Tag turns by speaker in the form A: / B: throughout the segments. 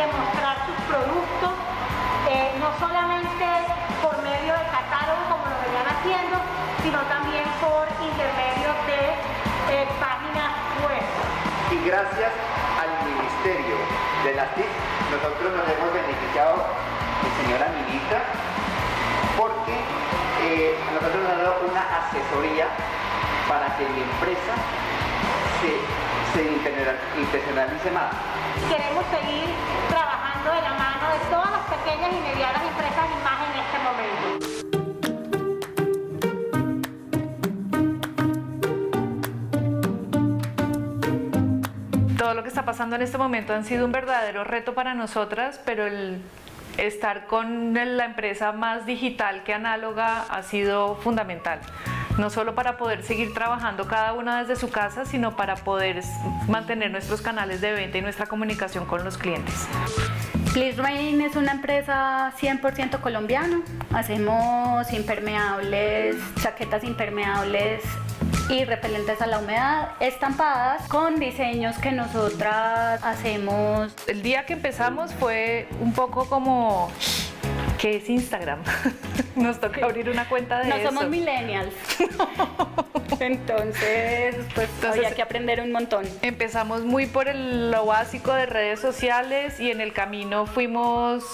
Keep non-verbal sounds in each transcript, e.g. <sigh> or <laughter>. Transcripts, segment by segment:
A: demostrar sus productos, eh, no solamente por medio de catálogo como lo venían haciendo, sino también por intermedio de eh, páginas web.
B: Y gracias al Ministerio de las TIC, nosotros nos hemos beneficiado, mi señora ministra, se internacionalice más.
A: Queremos seguir trabajando de la mano de todas las pequeñas y medianas empresas y más en este momento.
C: Todo lo que está pasando en este momento han sido un verdadero reto para nosotras, pero el estar con la empresa más digital que análoga ha sido fundamental. No solo para poder seguir trabajando cada una desde su casa, sino para poder mantener nuestros canales de venta y nuestra comunicación con los clientes.
D: Please Rain es una empresa 100% colombiana. Hacemos impermeables, chaquetas impermeables y repelentes a la humedad, estampadas con diseños que nosotras hacemos.
C: El día que empezamos fue un poco como ¿qué es Instagram? <laughs> Nos toca abrir una cuenta de no eso. somos
D: millennials. <laughs> Entonces, pues Entonces, había que aprender un montón.
C: Empezamos muy por el- lo básico de redes sociales y en el camino fuimos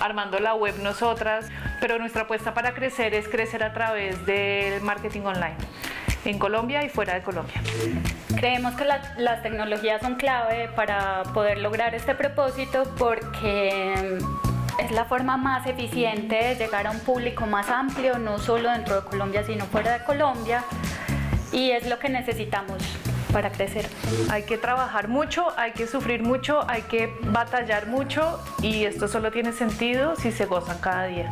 C: armando la web nosotras, pero nuestra apuesta para crecer es crecer a través del marketing online, en Colombia y fuera de Colombia.
D: Creemos que la- las tecnologías son clave para poder lograr este propósito porque es la forma más eficiente de llegar a un público más amplio, no solo dentro de Colombia, sino fuera de Colombia. Y es lo que necesitamos para crecer.
C: Hay que trabajar mucho, hay que sufrir mucho, hay que batallar mucho y esto solo tiene sentido si se gozan cada día.